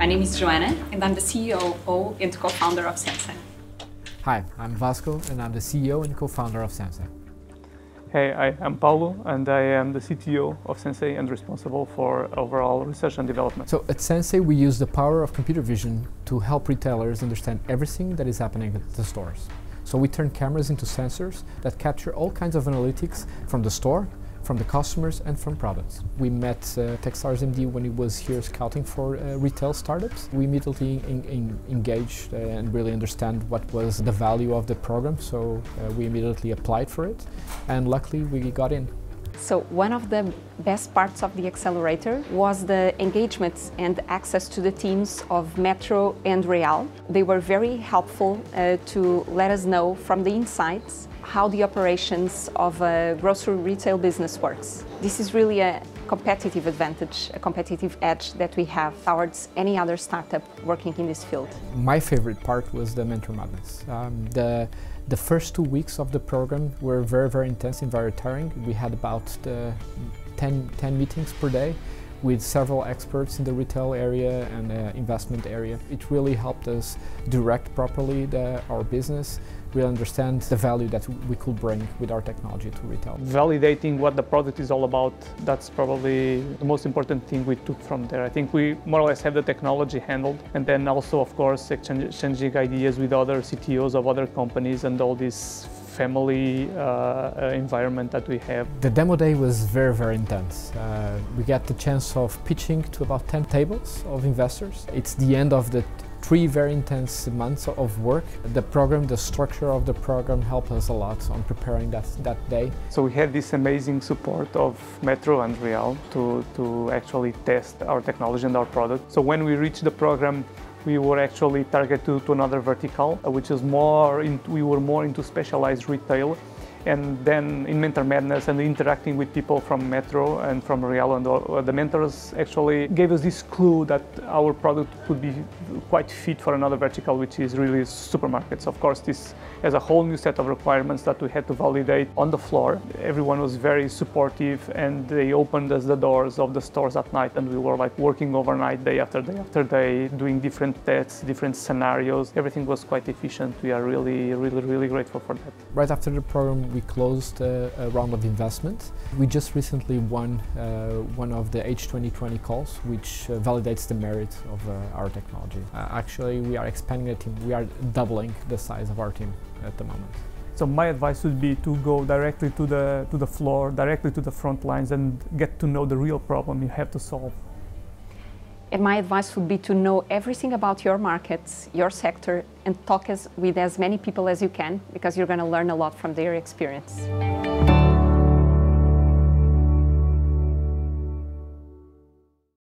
My name is Joana, and I'm the CEO and co-founder of Sensei. Hi, I'm Vasco, and I'm the CEO and co-founder of Sensei. Hey, I am Paulo, and I am the CTO of Sensei and responsible for overall research and development. So at Sensei, we use the power of computer vision to help retailers understand everything that is happening at the stores. So we turn cameras into sensors that capture all kinds of analytics from the store from the customers and from products. We met uh, Techstars MD when he was here scouting for uh, retail startups. We immediately in, in, engaged uh, and really understand what was the value of the program, so uh, we immediately applied for it, and luckily we got in. So one of the best parts of the accelerator was the engagement and access to the teams of Metro and Real. They were very helpful uh, to let us know from the insights how the operations of a grocery retail business works. This is really a competitive advantage, a competitive edge that we have towards any other startup working in this field. My favorite part was the Mentor Madness. Um, the, the first two weeks of the program were very, very intense and very tiring. We had about uh, 10, 10 meetings per day with several experts in the retail area and uh, investment area. It really helped us direct properly the, our business, We understand the value that we could bring with our technology to retail. Validating what the product is all about, that's probably the most important thing we took from there. I think we more or less have the technology handled and then also of course exchanging ideas with other CTOs of other companies and all these family uh, uh, environment that we have. The demo day was very, very intense. Uh, we got the chance of pitching to about 10 tables of investors. It's the end of the three very intense months of work. The program, the structure of the program helped us a lot on preparing that, that day. So we had this amazing support of Metro and Real to, to actually test our technology and our product. So when we reached the program, we were actually targeted to, another vertical, uh, which is more, in, we were more into specialized retail. And then in Mentor Madness and interacting with people from Metro and from Real and all, uh, the mentors actually gave us this clue that our product could be quite fit for another vertical, which is really supermarkets. Of course, this has a whole new set of requirements that we had to validate on the floor. Everyone was very supportive and they opened us the doors of the stores at night and we were like working overnight day after day after day, doing different tests, different scenarios. Everything was quite efficient. We are really, really, really grateful for that. Right after the program, we closed a, a round of investment. We just recently won uh, one of the H2020 calls, which uh, validates the merit of uh, our technology. Uh, actually, we are expanding the team. We are doubling the size of our team at the moment. So my advice would be to go directly to the, to the floor, directly to the front lines and get to know the real problem you have to solve. And my advice would be to know everything about your markets, your sector, and talk as, with as many people as you can because you're going to learn a lot from their experience.